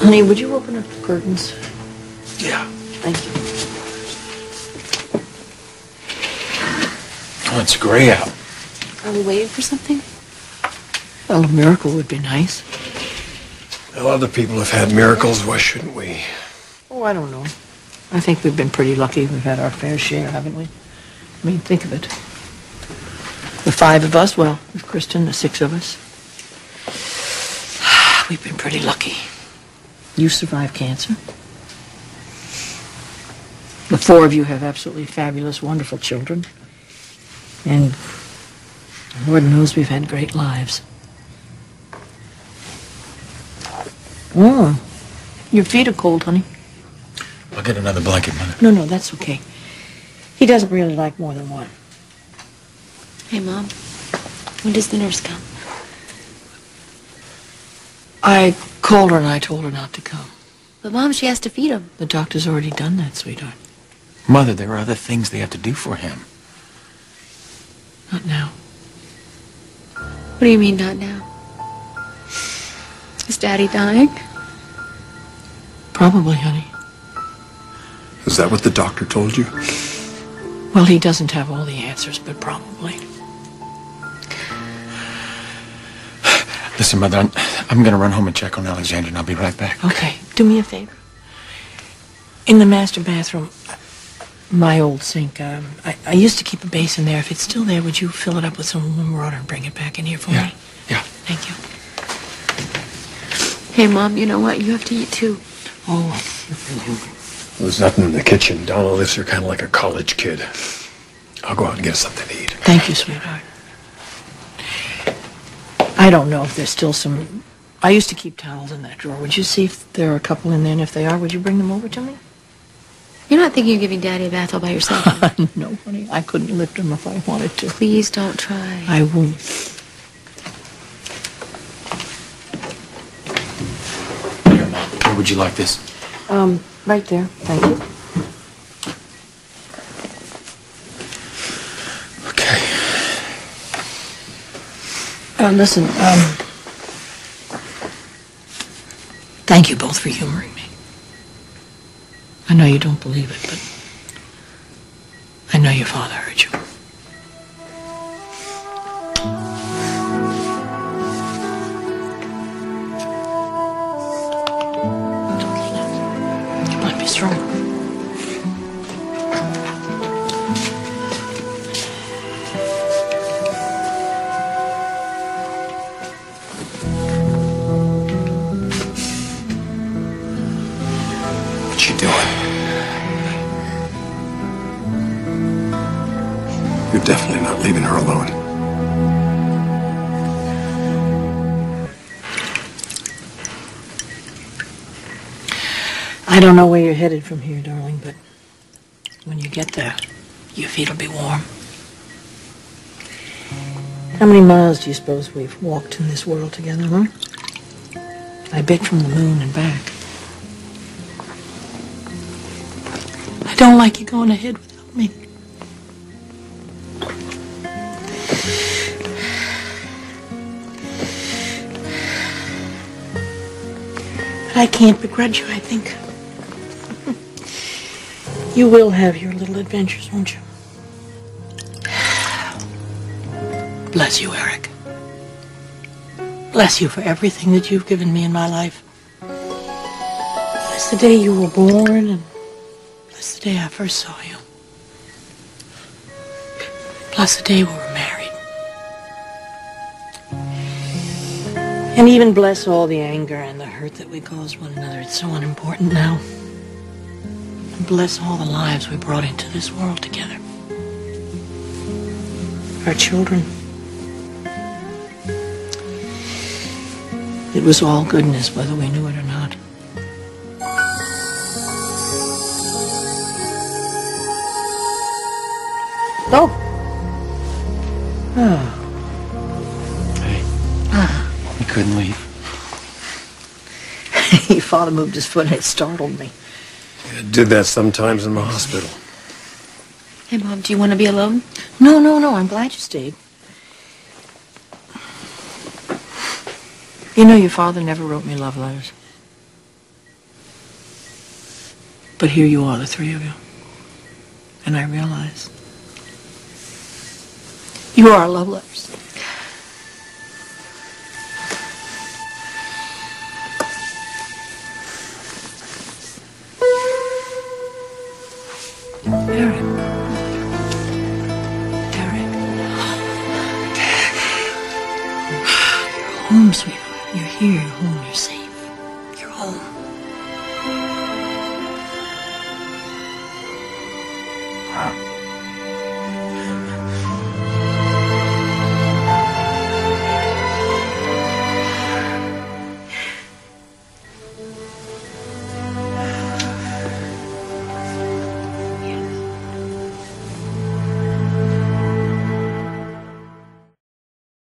Honey, would you open up the curtains? Yeah. Thank you. Oh, it's gray out. Are we waiting for something? Well, a miracle would be nice. Well, other people have had miracles. Why shouldn't we? Oh, I don't know. I think we've been pretty lucky. We've had our fair share, haven't we? I mean, think of it. The five of us, well, with Kristen, the six of us. We've been pretty lucky. You survived cancer. The four of you have absolutely fabulous, wonderful children. And Lord knows we've had great lives. Oh, your feet are cold, honey. I'll get another blanket, Mother. No, no, that's okay. He doesn't really like more than one. Hey, Mom. When does the nurse come? I called her and I told her not to come. But, Mom, she has to feed him. The doctor's already done that, sweetheart. Mother, there are other things they have to do for him. Not now. What do you mean, not now? Is Daddy dying? Probably, honey. Is that what the doctor told you? Well, he doesn't have all the answers, but probably. Listen, Mother, I'm, I'm going to run home and check on Alexander, and I'll be right back. Okay, do me a favor. In the master bathroom, my old sink, um, I, I used to keep a basin there. If it's still there, would you fill it up with some warm water and bring it back in here for Yeah, me? yeah. Thank you. Hey, Mom, you know what? You have to eat, too. Oh, There's nothing in the kitchen. Donna lives here kind of like a college kid. I'll go out and get us something to eat. thank you, sweetheart. I don't know if there's still some... I used to keep towels in that drawer. Would you see if there are a couple in there, and if they are, would you bring them over to me? You're not thinking of giving Daddy a bath all by yourself? no, honey, I couldn't lift him if I wanted to. Please don't try. I won't. Here, Mom. Where would you like this? Um, right there. Thank you. Okay. Uh, listen, um, thank you both for humoring me. I know you don't believe it, but I know your father hurt you. What you doing? You're definitely not leaving her alone. I don't know where you're headed from here, darling, but when you get there, your feet'll be warm. How many miles do you suppose we've walked in this world together, huh? I bet from the moon and back. I don't like you going ahead without me. But I can't begrudge you, I think. You will have your little adventures, won't you? Bless you, Eric. Bless you for everything that you've given me in my life. Bless the day you were born and bless the day I first saw you. Bless the day we were married. And even bless all the anger and the hurt that we caused one another. It's so unimportant now. And bless all the lives we brought into this world together. Our children. It was all goodness, whether we knew it or not. Oh. Oh. Hey. Ah. You couldn't leave. Your father moved his foot and it startled me. I did that sometimes in the hospital. Hey, Mom, do you want to be alone? No, no, no. I'm glad you stayed. You know, your father never wrote me love letters. But here you are, the three of you. And I realize you are love letters. Home, sweetheart. You're here. You're home. You're safe. You're home.